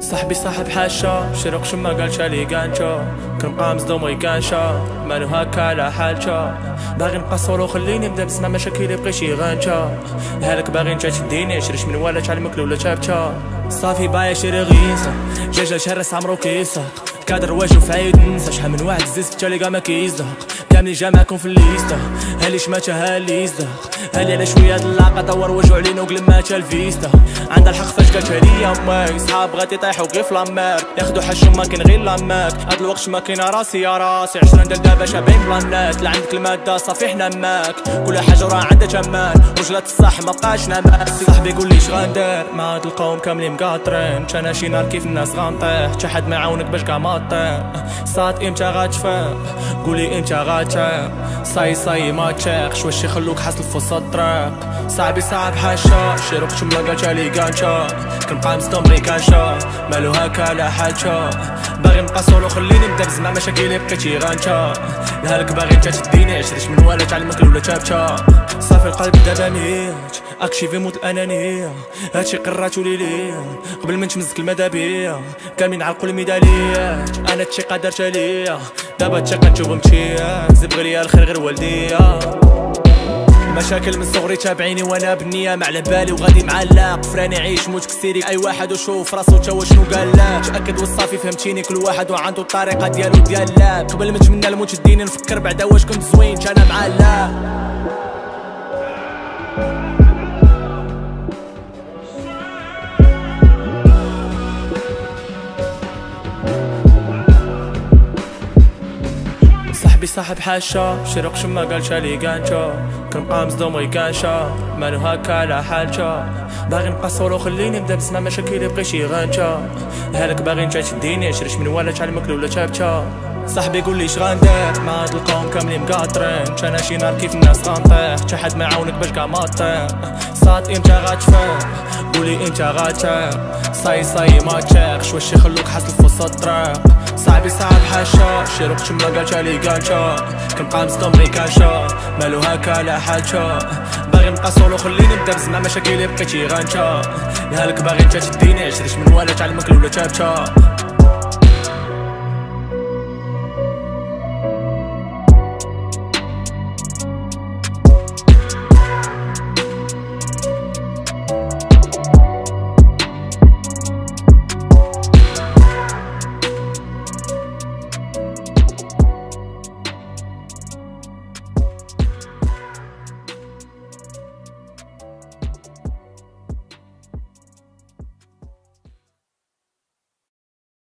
صاحبي صاحب حاشا شرق شما قال شالي قانشا. كرم قامز دومي كانشا مالو هكا على حالشا. باغي نبقى صولو خليني نبدأ بسمع مشاكل يبقى شي غانشا. هالك باغي نتا تديني شريش من ولا تعلمك لولا تابتا صافي بايا شري غيسة جاجا شهرس عمرو كيسة. كادر واجو في عيد ننسى شحال من واحد زيز تالي ما كيزدق كاملين جامعكم في الليستا هالي شماتها هالي يزدق هالي على شوية اللاقه دور وجهو علينا وقلماتها الفيستا عندها الحق فاش قالتها ليا ماي صحاب غادي يطيحوا غير في لاماك ياخدو حاجة ما كاين غير لاماك هاد الوقت ما كاين راسي يا راسي. عشرة ندير دابا شابين بلانات لا عندك المادة صافي حنا ماك كل حاجة راه عندها تمان رجلات الصح ما بقاش نماك صاحبي قول لي غندير مع هاد القوم كاملين مقاطرين. أنا شي نار كيف الناس غنطيح حتى حد ما يعاونك باش كاع ما صاد إمتى غتفاق قولي إمتى غتفاق صاي صاي ما تشيخش واش يخلوك حاصل في وسط الطريق صاحبي صعب حاشا شي شملا قالت لي كانشا كنبقى مستمري كانشا مالو هكا لا حاجة باغي نبقى سولو خليني نبدأ بزعما مشاكلي بقيتي غانشا لهالك باغي انت تديني. عشريش من ولا تعلمك الاولى تابتا صافي القلب دابا ميت. اكشيفي موت الانانيه هادشي قراتو ليا قبل ما نتمزك المدابيه كاملين عرقوا الميداليات أنا الثقه درتها ليا دابا الثقه نشوف مشيات زب غير الخير غير والديا. مشاكل من صغري تابعيني وأنا بنية. ما على بالي وغادي معلق فراني عيش موت كسيري. أي واحد وشوف راسو تا شنو قال لك. تأكد والصافي فهمتيني كل واحد وعنده الطريقة ديالو ديال قبل ما نتمنى الموت تديني نفكر بعدا واش كنت زوين. أنا معلق صاحبي صاحب حاشا. شرق شما قال شالي قانشا. كان قامز دومي كانشا مالو هكا على حالشا. باغي نبقى صولو خليني نبدأ بسمع مشاكل يبقى شي غانشا. هالك باغي نتا تديني شريش من ولا تعلمك لولا تابتا صاحبي قول لي شغندير مع هاد القوم كاملين مقاطرين. أنا شي نار كيف الناس غنطيح حتى حد ما باش كاع ما صاد إمتى غتفيق قولي إمتى غتفيق صاي صاي ما تشيخش واش يخلوك حاصل وسط الطريق صاحبي صعب حاشا. شي روح شما قالت لي قالشا كنبقى مستمري كاشا؟ مالو هكا لا حاجة باغي نبقى سولو خليني نبدا بزعما مشاكلي بقيتي غانشا لهالك باغي انت تديني عشريش من ولا تعلمك الاولى تابتا